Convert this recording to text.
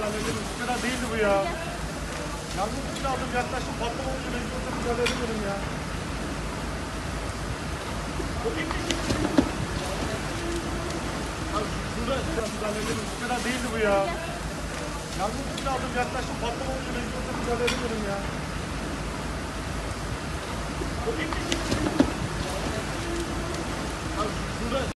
müdahale edelim. Bu değildi bu ya. Yangın tüpünü aldım yaklaştım patlama olunca mecburda müdahale edemedim ya. Abi şurada şurada müdahale edelim. Bu kadar değildi bu ya. Yangın tüpünü aldım yaklaştım patlama olunca mecburda müdahale edemedim ya.